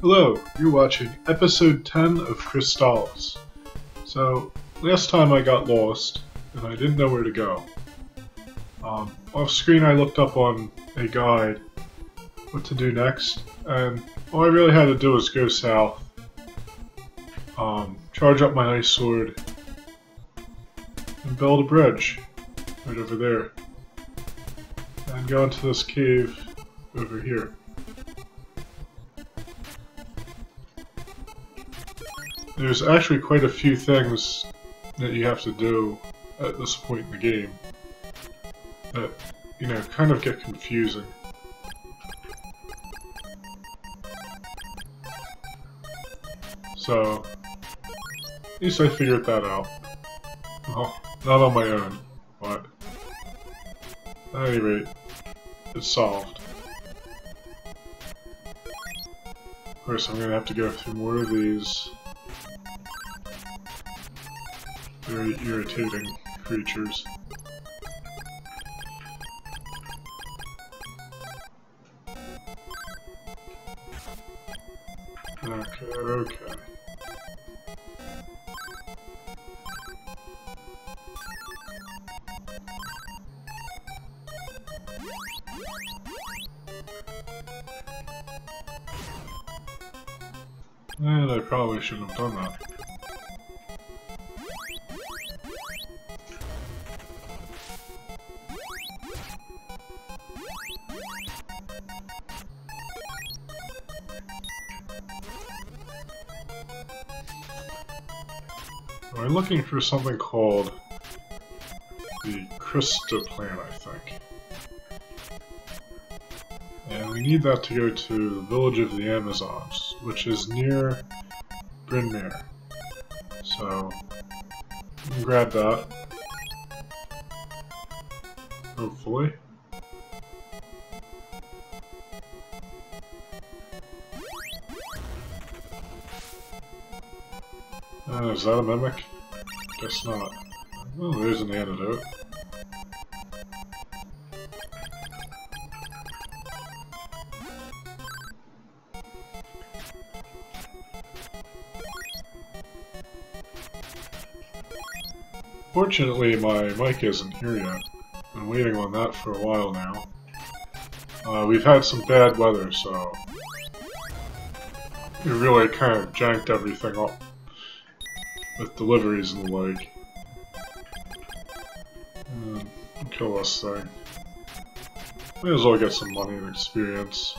Hello, you're watching episode 10 of Crystalis. So, last time I got lost, and I didn't know where to go. Um, off screen I looked up on a guide what to do next, and all I really had to do was go south, um, charge up my ice sword, and build a bridge right over there, and go into this cave over here. There's actually quite a few things that you have to do at this point in the game that, you know, kind of get confusing. So, at least I figured that out. Well, not on my own, but at any rate, it's solved. Of course, I'm gonna have to go through more of these. Very irritating creatures. Okay, okay. Eh, and I probably shouldn't have done that. Looking for something called the Crystal plant, I think. And we need that to go to the village of the Amazons, which is near Brynmaer. So, grab that. Hopefully. Uh, is that a mimic? Guess not. Oh, there's an antidote. Fortunately, my mic isn't here yet. Been waiting on that for a while now. Uh, we've had some bad weather, so... It really kind of janked everything up with deliveries and the like. Uh, kill this thing. May as well get some money and experience.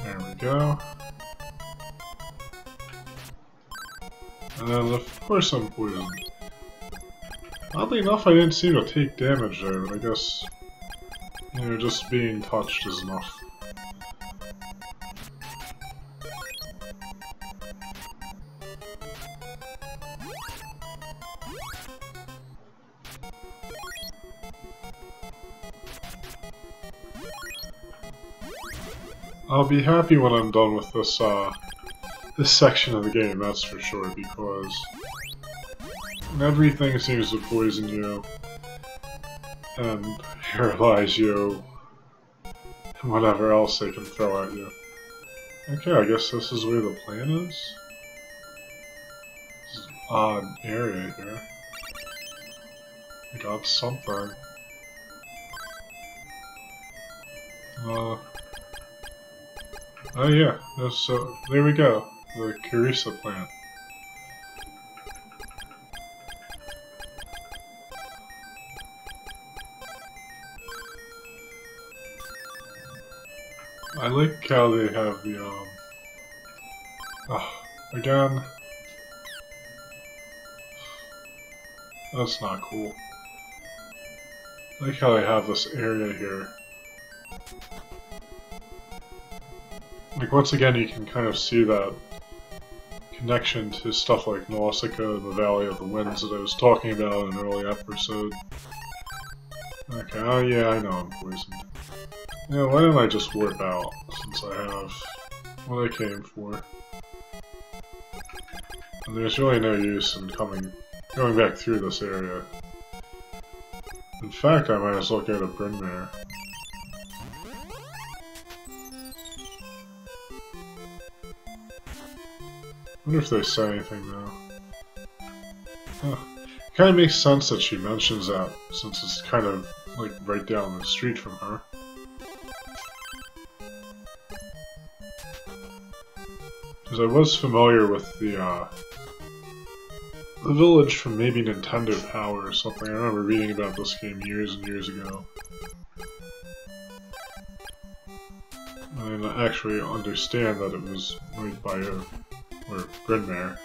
There we go. And then of course I'm poisoned. Oddly enough I didn't seem to take damage there, but I guess, you know, just being touched is enough. I'll be happy when I'm done with this, uh, this section of the game, that's for sure, because everything seems to poison you, and paralyze you, and whatever else they can throw at you. Okay, I guess this is where the plan is? This is an odd area here. I got something. Uh, Oh yeah, so there we go, the Kirisa plant. I like how they have the, um... Oh, again... That's not cool. I like how they have this area here. Like, once again, you can kind of see that connection to stuff like Nausicaa and the Valley of the Winds that I was talking about in an early episode. Okay, oh yeah, I know I'm poisoned. Yeah, why don't I just warp out, since I have what I came for. And there's really no use in coming, going back through this area. In fact, I might as well go to Bryn wonder if they say anything now. Huh. Kind of makes sense that she mentions that, since it's kind of like right down the street from her. Because I was familiar with the, uh, the village from maybe Nintendo Power or something. I remember reading about this game years and years ago. And I actually understand that it was made by a, or Gridmare.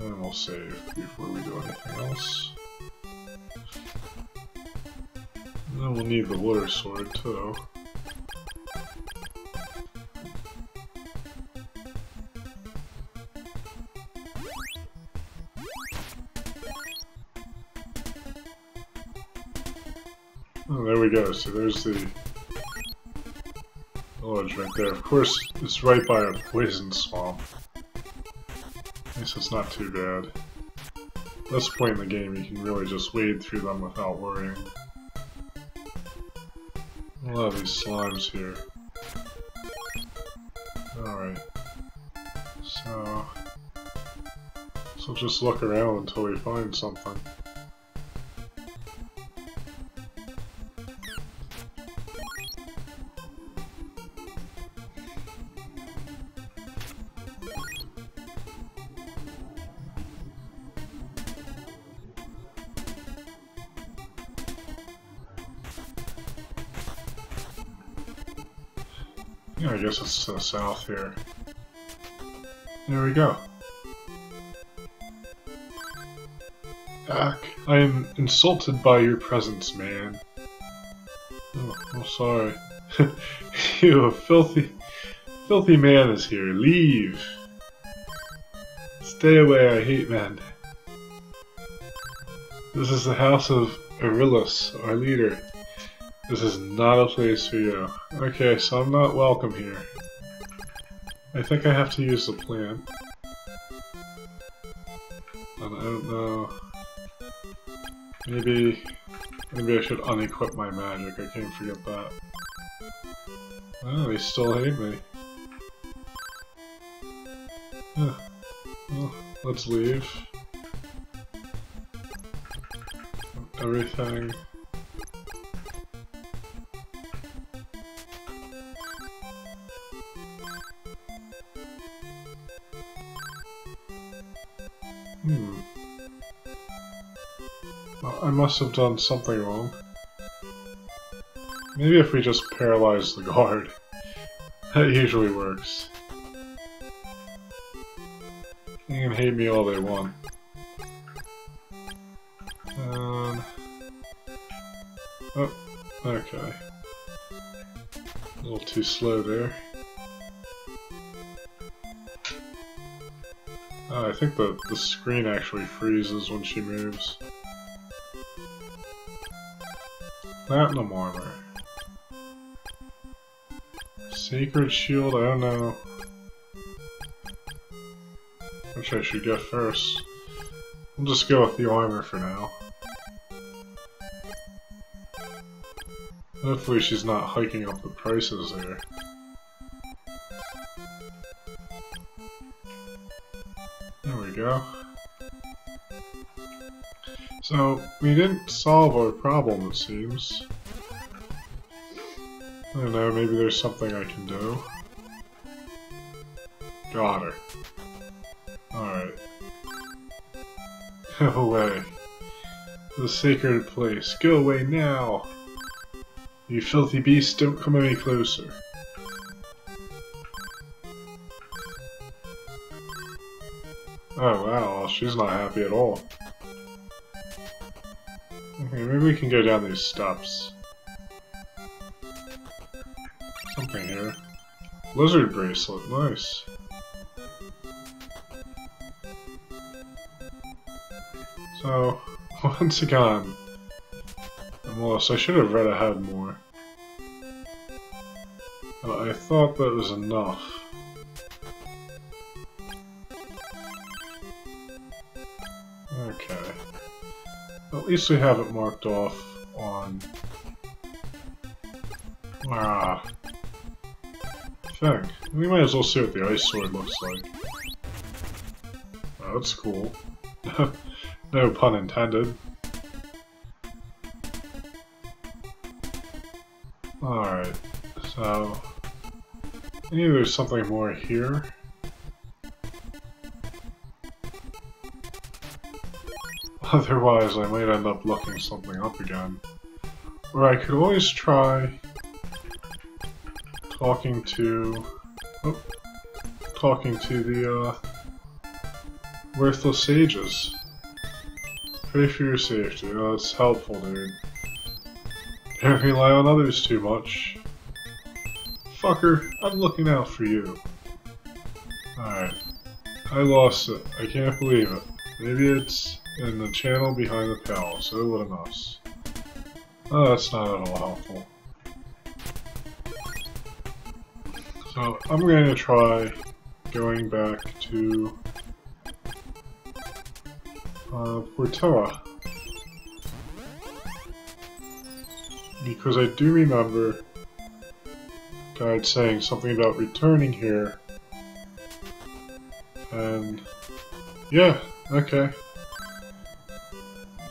And we'll save before we do anything else. And then we'll need the water sword too. Oh, there we go. So there's the village right there. Of course, it's right by a poison swamp. At least it's not too bad. At this point in the game, you can really just wade through them without worrying. A lot of these slimes here. Alright. So... So just look around until we find something. Guess it's to the south here. There we go. Ak, I am insulted by your presence, man. Oh, I'm sorry. you, a filthy, filthy man is here. Leave. Stay away, I hate men. This is the house of Aryllis, our leader. This is not a place for you. Okay, so I'm not welcome here. I think I have to use the plant. And I don't know... Maybe... Maybe I should unequip my magic, I can't forget that. Oh, they still hate me. Huh. Well, let's leave. Everything... I must have done something wrong. Maybe if we just paralyze the guard. That usually works. They can hate me all they want. Um, oh, okay. A little too slow there. Oh, I think the, the screen actually freezes when she moves. Platinum armor. Sacred shield, I don't know. Which I should get first. We'll just go with the armor for now. Hopefully she's not hiking up the prices there. There we go. So, we didn't solve our problem, it seems. I don't know, maybe there's something I can do. Got her. Alright. Go away. The sacred place. Go away now! You filthy beast, don't come any closer. Oh wow, she's not happy at all. Maybe we can go down these steps. Something here. Blizzard bracelet, nice. So, once again, I'm lost. I should have read ahead more. But I thought that was enough. Least we have it marked off on... Ah... Thing. We might as well see what the ice sword looks like. That's cool. no pun intended. Alright, so... Maybe there's something more here. Otherwise, I might end up looking something up again. Or I could always try talking to... Oh, talking to the, uh, Worthless Sages. Pray for your safety. Oh, that's helpful, dude. Don't rely on others too much. Fucker, I'm looking out for you. Alright. I lost it. I can't believe it. Maybe it's in the channel behind the palace. Oh, what a mess. Oh, that's not at all helpful. So, I'm going to try going back to uh, Portoa. Because I do remember guide saying something about returning here. And yeah, okay.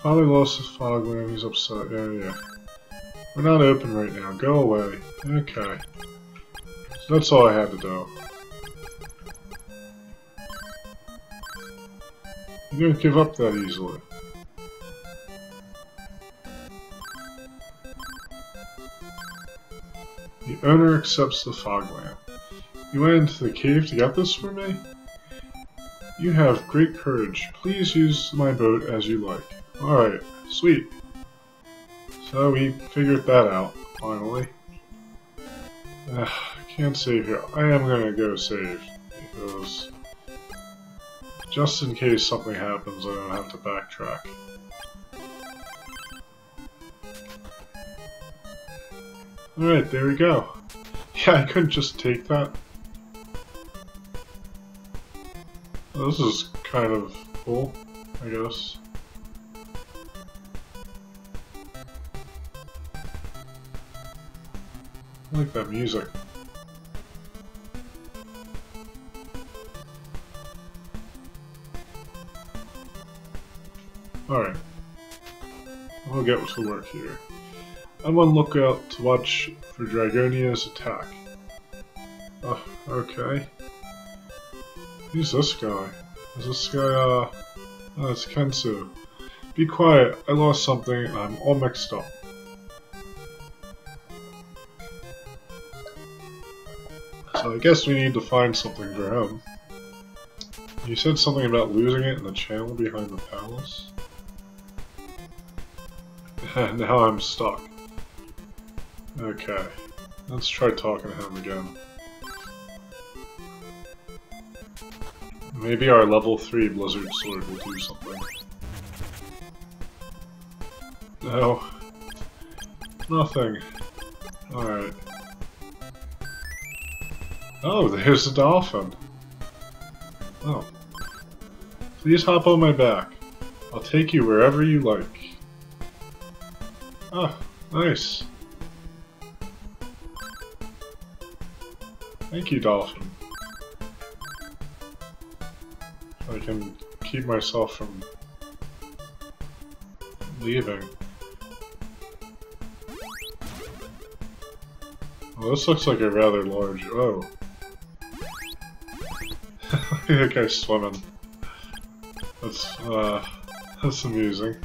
Father lost his fog when he's upset. Yeah, yeah. We're not open right now. Go away. Okay. So that's all I had to do. You don't give up that easily. The owner accepts the fog lamp. You went into the cave to get this for me? You have great courage. Please use my boat as you like. Alright, sweet. So we figured that out, finally. Uh, can't save here. I am gonna go save, because just in case something happens, I don't have to backtrack. Alright, there we go. Yeah, I couldn't just take that. This is kind of cool, I guess. Like that music. Alright. I'll get to work here. I'm on lookout to watch for Draygonia's attack. Oh, okay. Who's this guy? Is this guy, uh... Oh, it's Kensu. Be quiet, I lost something I'm all mixed up. I guess we need to find something for him. You said something about losing it in the channel behind the palace? now I'm stuck. Okay. Let's try talking to him again. Maybe our level 3 Blizzard Sword will do something. No. Nothing. Alright. Oh, there's a dolphin. Oh. Please hop on my back. I'll take you wherever you like. Oh, nice. Thank you, Dolphin. I can keep myself from leaving. Well, this looks like a rather large... Oh. That guy's swimming. That's, uh, that's amusing.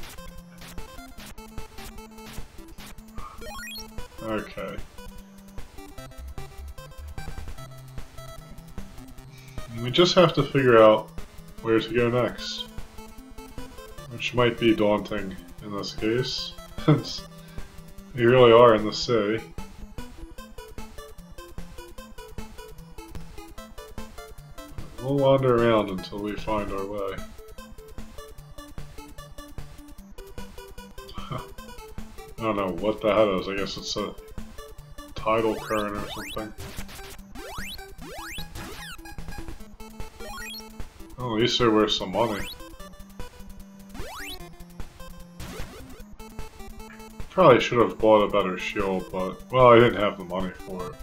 Okay. We just have to figure out where to go next. Which might be daunting in this case, since we really are in the city. We'll wander around until we find our way. I don't know what the hell is. I guess it's a tidal current or something. Oh, at least they're worth some money. Probably should have bought a better shield, but, well, I didn't have the money for it.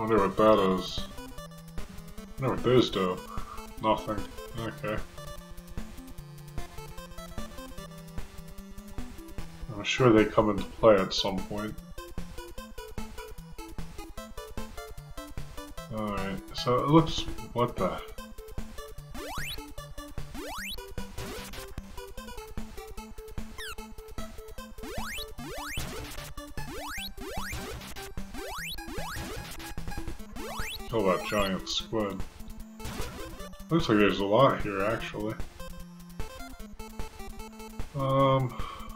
Wonder what that is. I know what those do. Nothing. Okay. I'm sure they come into play at some point. Alright, so it looks... what the... Oh, that giant squid. Looks like there's a lot here, actually. Um,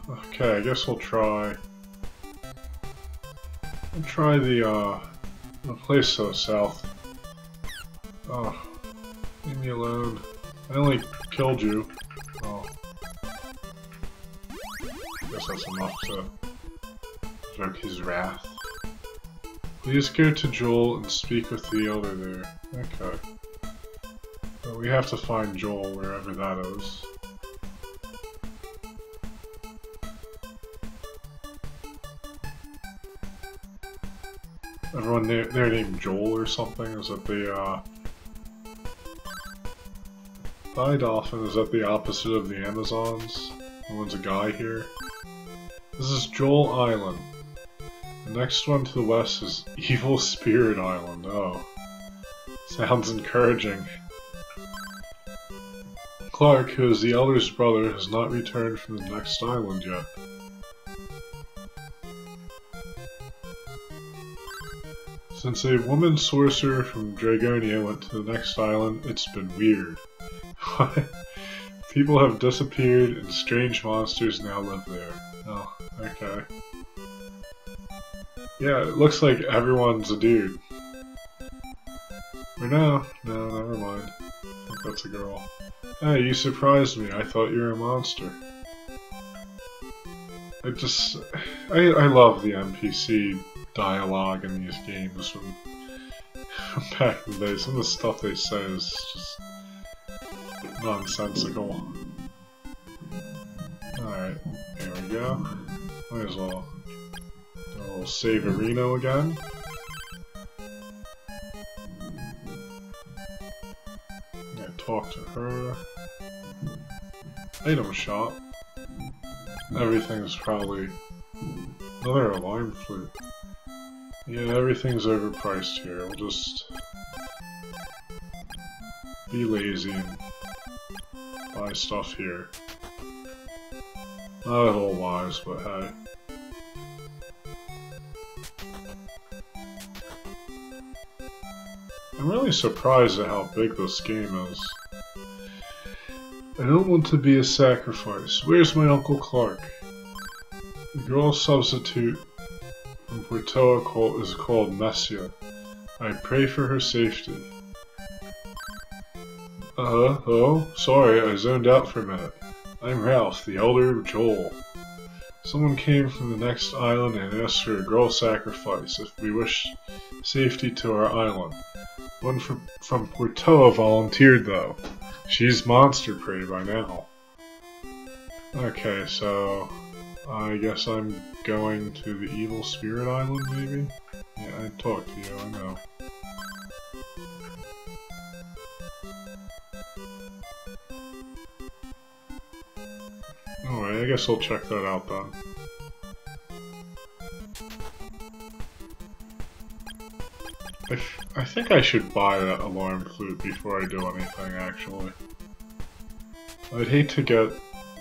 okay, I guess we'll try... We'll try the, uh, the place so south. Oh, leave me alone. I only killed you. Oh. I Guess that's enough to provoke his wrath. Please go to Joel and speak with the elder there. Okay. But we have to find Joel wherever that is. Everyone there, they're named Joel or something? Is that the, uh... Thigh-Dolphin is that the opposite of the Amazons? No one's a guy here. This is Joel Island. The next one to the west is Evil Spirit Island. Oh. Sounds encouraging. Clark, who is the elder's brother, has not returned from the next island yet. Since a woman sorcerer from Draygonia went to the next island, it's been weird. People have disappeared and strange monsters now live there. Yeah, it looks like everyone's a dude. Or no, no, never mind. I think that's a girl. Hey, you surprised me. I thought you were a monster. I just... I, I love the NPC dialogue in these games from back in the day. Some of the stuff they say is just nonsensical. Alright, here we go. Might as well I'll save Reno again. Yeah, talk to her. Item shop. Everything's probably... Another alarm flute. Yeah, everything's overpriced here. We'll just... Be lazy and buy stuff here. Not at all wise, but hey. I'm really surprised at how big this game is. I don't want to be a sacrifice. Where's my Uncle Clark? The girl substitute from Portoa is called Mesia. I pray for her safety. Uh-huh, oh, sorry, I zoned out for a minute. I'm Ralph, the elder Joel. Someone came from the next island and asked for a girl sacrifice if we wish safety to our island. One from, from Portoa volunteered, though. She's monster prey by now. Okay, so... I guess I'm going to the Evil Spirit Island, maybe? Yeah, I talked to you, I know. Alright, I guess I'll check that out then. I, think I should buy that alarm flute before I do anything, actually. I'd hate to get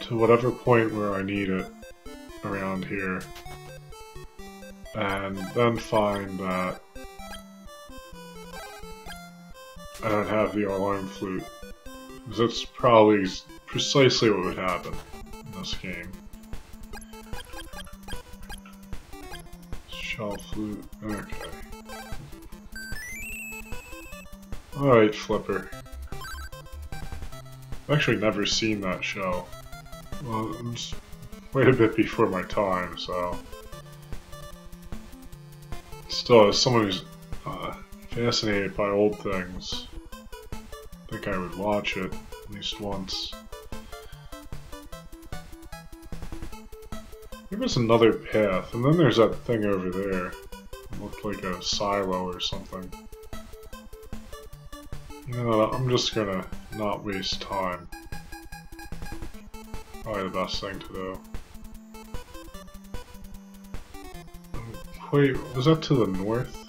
to whatever point where I need it around here, and then find that I don't have the alarm flute. That's probably precisely what would happen in this game. Shell flute, okay. Alright, Flipper. I've actually never seen that show. Well, just wait a bit before my time, so... Still, as someone who's uh, fascinated by old things, I think I would watch it at least once. There was another path, and then there's that thing over there. It looked like a silo or something. You know, I'm just gonna not waste time. Probably the best thing to do. Um, wait, was that to the north?